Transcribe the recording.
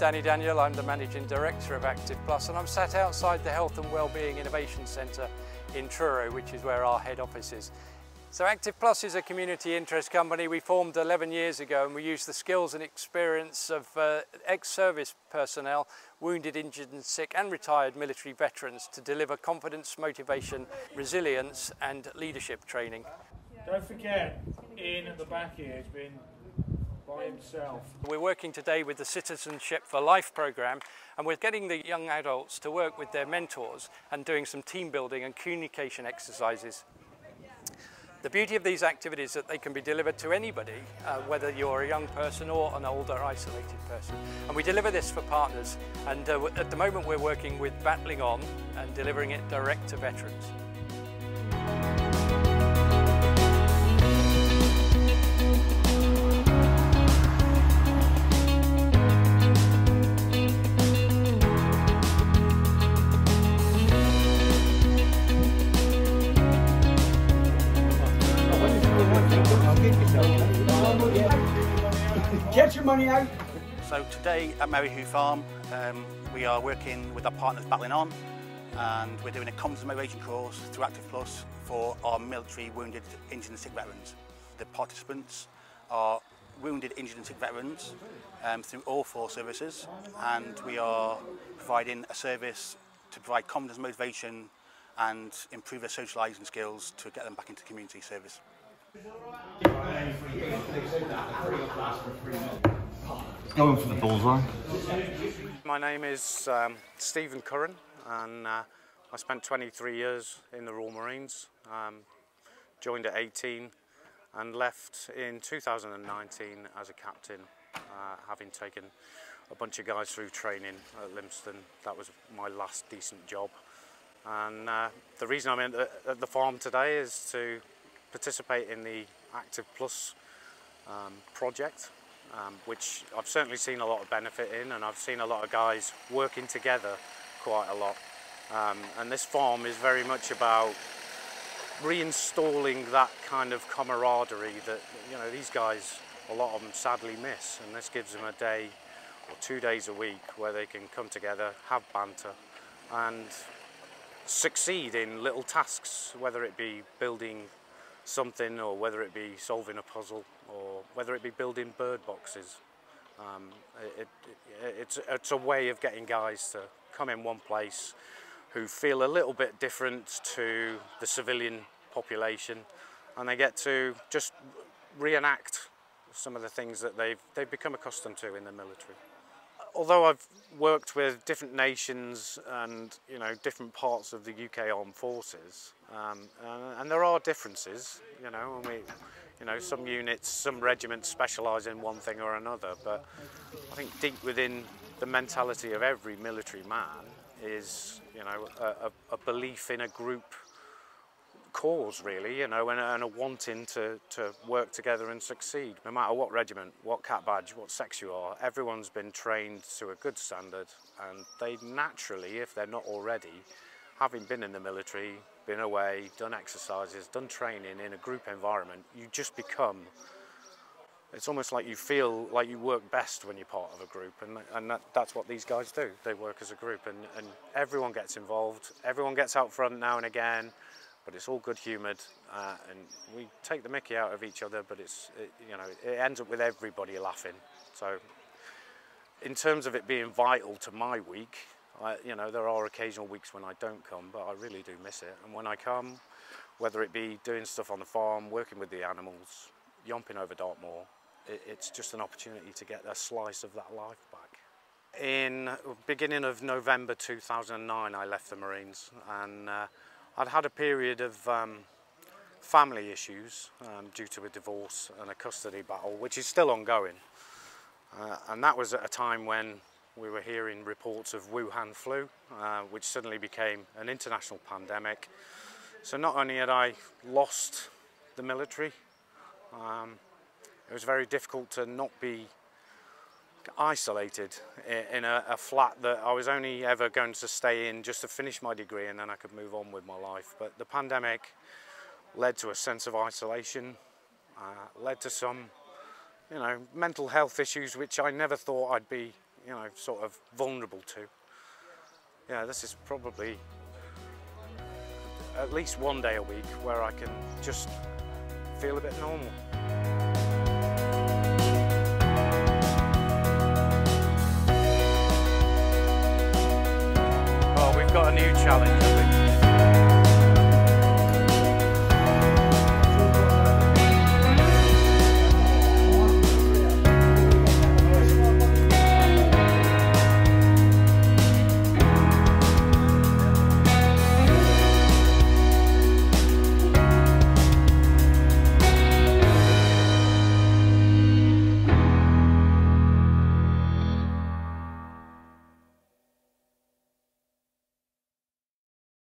Danny Daniel, I'm the Managing Director of Active Plus and I'm sat outside the Health and Wellbeing Innovation Centre in Truro, which is where our head office is. So Active Plus is a community interest company we formed 11 years ago and we use the skills and experience of uh, ex-service personnel, wounded, injured and sick and retired military veterans to deliver confidence, motivation, resilience and leadership training. Don't forget, in at the back here has been We're working today with the Citizenship for Life programme and we're getting the young adults to work with their mentors and doing some team building and communication exercises. The beauty of these activities is that they can be delivered to anybody, uh, whether you're a young person or an older isolated person. And we deliver this for partners and uh, at the moment we're working with Battling On and delivering it direct to veterans. Money out. So today at Merryheugh Farm, um, we are working with our partners Battling On and we're doing a comms motivation course through Active Plus for our military wounded, injured and sick veterans. The participants are wounded, injured and sick veterans um, through all four services and we are providing a service to provide confidence motivation and improve their socialising skills to get them back into community service. Going for the bullseye. My name is um, Stephen Curran and uh, I spent 23 years in the Royal Marines, um, joined at 18 and left in 2019 as a captain, uh, having taken a bunch of guys through training at Lympstone. That was my last decent job. And uh, the reason I'm at the farm today is to participate in the Active Plus um, project, um, which I've certainly seen a lot of benefit in and I've seen a lot of guys working together quite a lot. Um, and this farm is very much about reinstalling that kind of camaraderie that you know these guys, a lot of them sadly miss and this gives them a day or two days a week where they can come together, have banter and succeed in little tasks, whether it be building something or whether it be solving a puzzle or whether it be building bird boxes. Um, it, it, it's, it's a way of getting guys to come in one place who feel a little bit different to the civilian population and they get to just reenact some of the things that they've, they've become accustomed to in the military although I've worked with different nations and you know different parts of the UK armed forces, um, and, and, there are differences. You know, and we, you know, some units, some regiments specialise in one thing or another, but I think deep within the mentality of every military man is you know a, a belief in a group cause really, you know, and, and, a wanting to, to work together and succeed. No matter what regiment, what cap badge, what sex you are, everyone's been trained to a good standard and they naturally, if they're not already, having been in the military, been away, done exercises, done training in a group environment, you just become it's almost like you feel like you work best when you're part of a group and, and that, that's what these guys do. They work as a group and, and everyone gets involved. Everyone gets out front now and again but it's all good humoured uh, and we take the mickey out of each other but it's it, you know it ends up with everybody laughing. So in terms of it being vital to my week I, you know there are occasional weeks when I don't come but I really do miss it. And when I come whether it be doing stuff on the farm working with the animals yomping over Dartmoor it, it's just an opportunity to get a slice of that life back. In beginning of November 2009 I left the Marines and uh, I'd had a period of um, family issues um, due to a divorce and a custody battle, which is still ongoing. Uh, and that was at a time when we were hearing reports of Wuhan flu, uh, which suddenly became an international pandemic. So not only had I lost the military, um, it was very difficult to not be isolated in a, a, flat that I was only ever going to stay in just to finish my degree and then I could move on with my life. But the pandemic led to a sense of isolation, uh, led to some, you know, mental health issues which I never thought I'd be, you know, sort of vulnerable to. Yeah, this is probably at least one day a week where I can just feel a bit normal. Challenge.